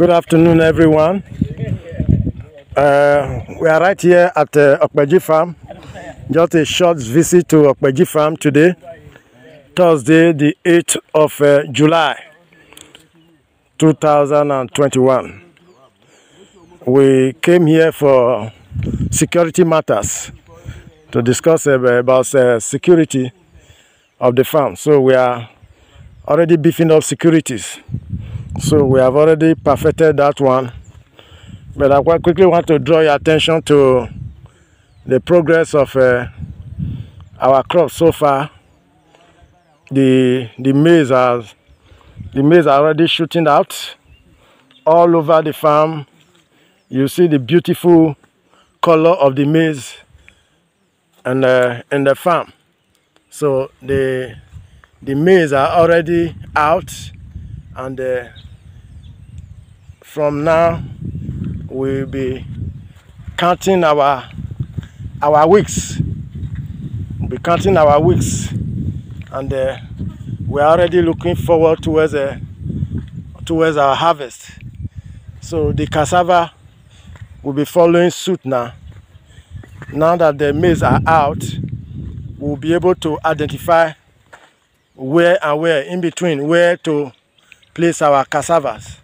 Good afternoon, everyone. Uh, we are right here at uh, Opeji Farm. Just a short visit to Opeji Farm today, Thursday, the 8th of uh, July, 2021. We came here for security matters to discuss uh, about uh, security of the farm. So we are already beefing up securities. So we have already perfected that one. But I quickly want to draw your attention to the progress of uh, our crop so far. The the maize has the maize are already shooting out all over the farm. You see the beautiful color of the maize and uh, in the farm. So the the maize are already out and uh, from now we'll be counting our our weeks. We'll be counting our weeks. And uh, we're already looking forward towards uh, towards our harvest. So the cassava will be following suit now. Now that the maize are out we'll be able to identify where and where in between where to place our cassavas.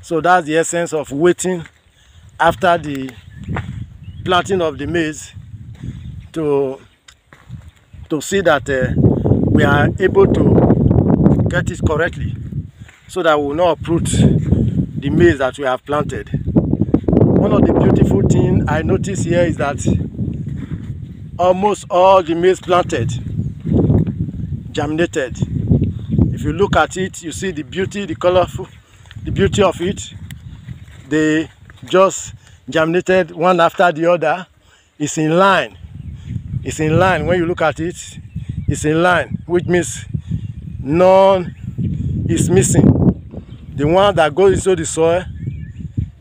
So that's the essence of waiting after the planting of the maize to to see that uh, we are able to get it correctly so that we will not uproot the maize that we have planted. One of the beautiful things i notice here is that almost all the maize planted germinated if you look at it you see the beauty the colorful the beauty of it. They just germinated one after the other. It's in line. It's in line. When you look at it it's in line which means none is missing. The one that goes into the soil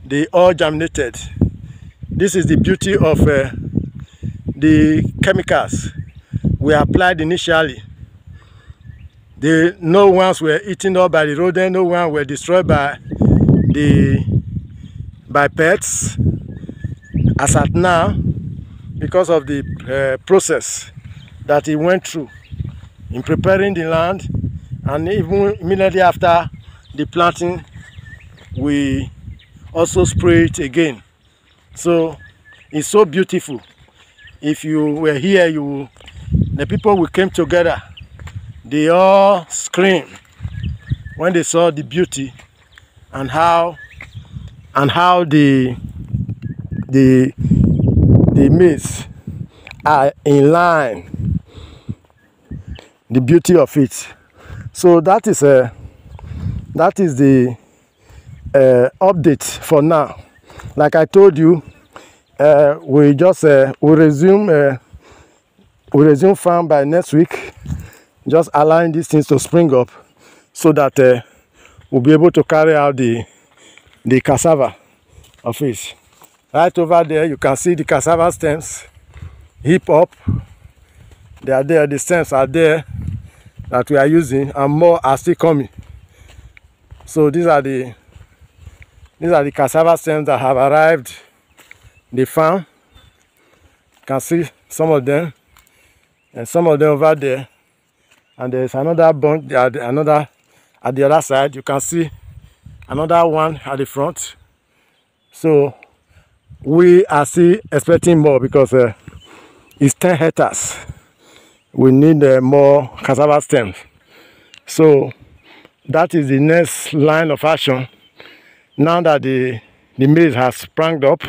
they all germinated. This is the beauty of uh, the chemicals we applied initially the no ones were eaten up by the rodent no one were destroyed by the by pets. As at now because of the uh, process that he went through in preparing the land and even immediately after the planting we also spray it again. So it's so beautiful. If you were here you the people we came together they all screamed when they saw the beauty and how and how the the the maize are in line. The beauty of it. So that is a that is the uh, update for now. Like i told you uh, we just uh, we resume uh, we resume farm by next week just allowing these things to spring up so that uh, we'll be able to carry out the the cassava of it right over there you can see the cassava stems hip up. They are there the stems are there that we are using and more are still coming. So these are the these are the cassava stems that have arrived the farm. You can see some of them and some of them over there and there's another bunch at another at the other side you can see another one at the front. So we are still expecting more because uh, it's 10 hectares. We need uh, more cassava stems so that is the next line of action. Now that the the maize has sprung up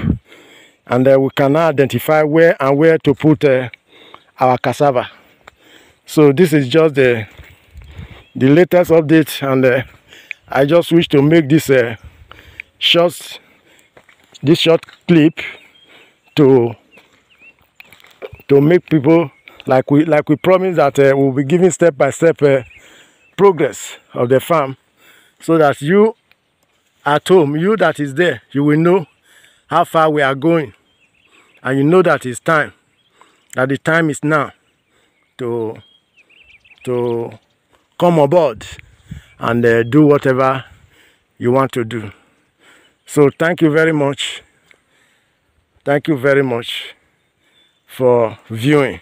and uh, we can now identify where and where to put uh, our cassava so this is just the the latest update and uh, i just wish to make this uh, short this short clip to to make people like we like we promised that uh, we'll be giving step by step uh, progress of the farm so that you at home you that is there you will know how far we are going and you know that it's time that the time is now to to come aboard and uh, do whatever you want to do So thank you very much. Thank you very much for viewing.